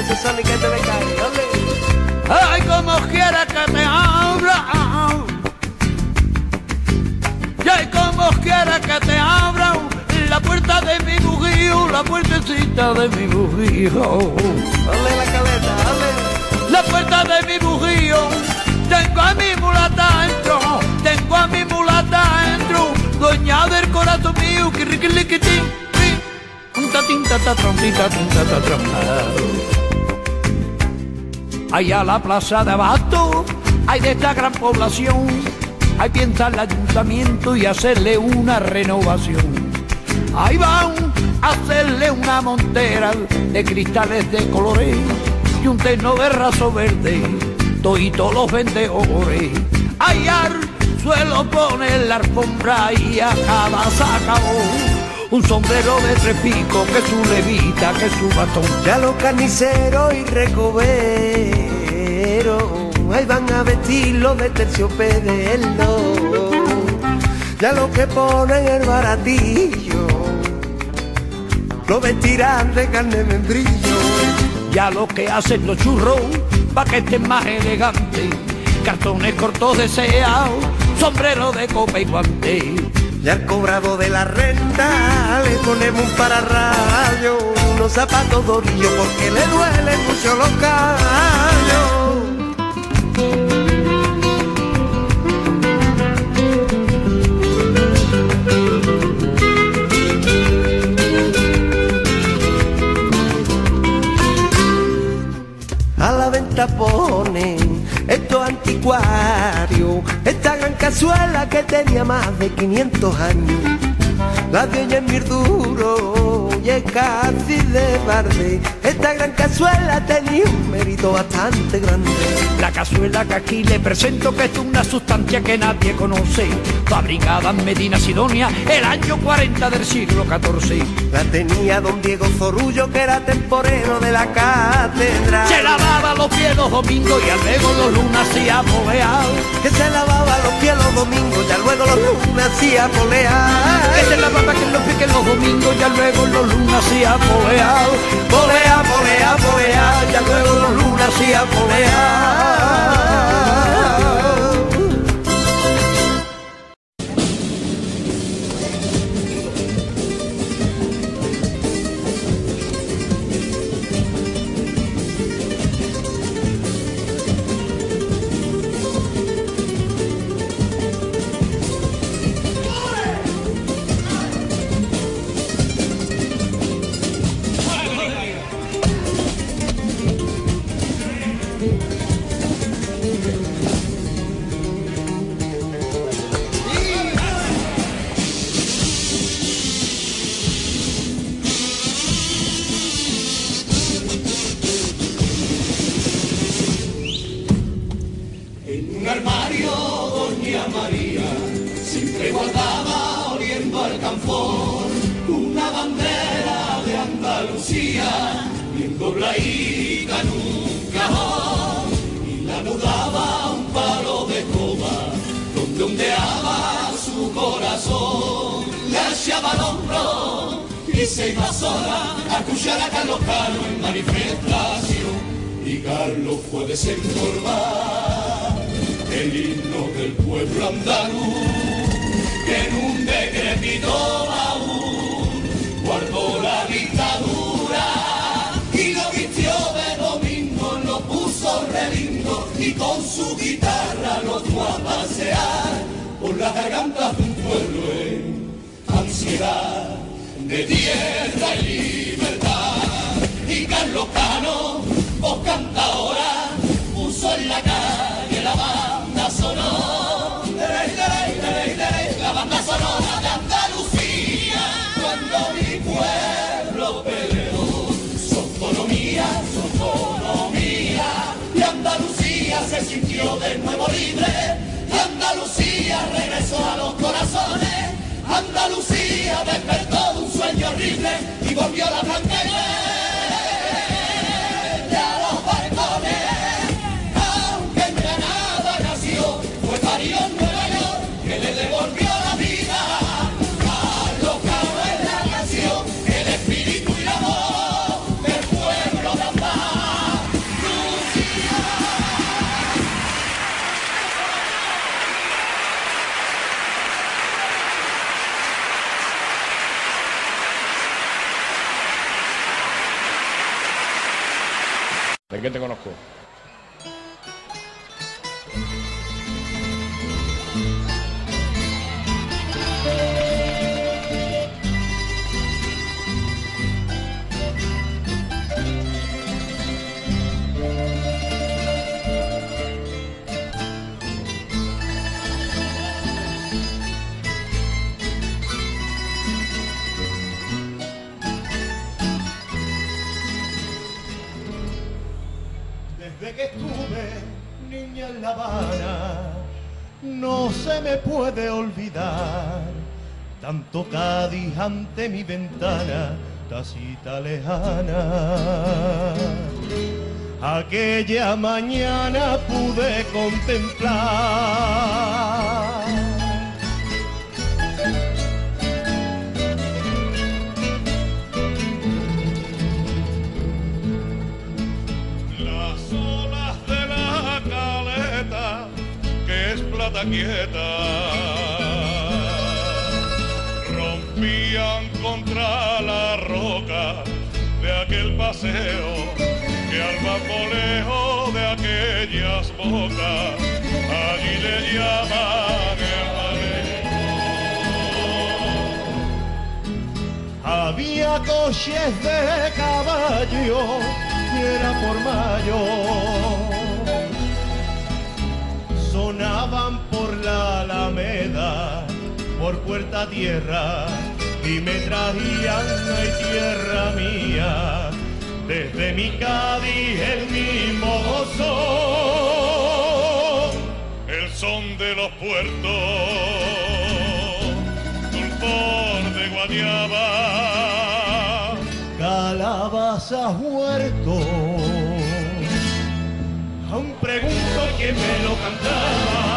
ese Sonic que te le cae, ole. Ay, como quiera que te abra. Y ay, como quiera que te abra la puerta de mi bujío, la puertecita de mi bujío. Ole la caleta, ole. La puerta de mi bujío, tengo a mi mulata dentro, tengo a mi mulata dentro, doña del corazón mío, que riquiliquitín, tinta ta tinta. Allá la plaza de abasto, hay de esta gran población, hay piensa el ayuntamiento y hacerle una renovación. Ahí van a hacerle una montera de cristales de colores y un terno de raso verde, todos los vendedores. Allá al suelo pone la alfombra y acaba, se acabó. Un sombrero de tres picos, que su levita, que su bastón. Ya los carniceros y recoveros ahí van a vestirlo de terciopelo. Ya los que ponen el baratillo lo vestirán de carne membrillo. Ya lo que hacen los churros, pa' que estén más elegantes. Cartones cortos deseados, sombrero de copa y guante. Ya al cobrado de la renta le ponemos un pararrayo, unos zapatos dorillos porque le duelen mucho los callos. A la venta ponen estos anticuarios, esta gran cazuela que tenía más de 500 años. La de hoy es duro y de barde. Esta gran cazuela tenía un mérito bastante grande. La cazuela que aquí le presento que es una sustancia que nadie conoce. Fabricada en Medina Sidonia el año 40 del siglo XIV. La tenía don Diego Zorullo que era temporero de la catedral. Se lavaba los pies los domingos y luego los lunas hacía polear. Que se lavaba los pies los domingos, ya luego los lunes hacía polear. Que se lavaba que los pies los domingos y luego los lunas hacía polear. Polea, polea, ya luego los lunas hacía polear. Una bandera de Andalucía bien dobladita en un y la anudaba un palo de coba donde ondeaba su corazón. La echaba al hombro y se iba a escuchar a Carlos Cano en manifestación y Carlos fue desencorvar el himno del pueblo andaluz, guardó la dictadura. Y lo vistió de domingo, lo puso re lindo y con su guitarra lo fue a pasear. Por las gargantas de un pueblo en ansiedad de tierra y de nuevo libre, Andalucía regresó a los corazones, Andalucía despertó de un sueño horrible y volvió a la blanca ¿De qué te conozco? No se me puede olvidar tanto Cádiz ante mi ventana, tacita lejana. Aquella mañana pude contemplar quieta, rompían contra la roca de aquel paseo que al bamboleo de aquellas bocas allí le llaman el Había coches de caballo y era por mayo. Sonaban por la Alameda, por Puerta Tierra, y me traían ay tierra mía, desde mi Cádiz el mismo gozo. el son de los puertos, dulzor de guayaba, calabazas huerto. Quién me lo cantaba.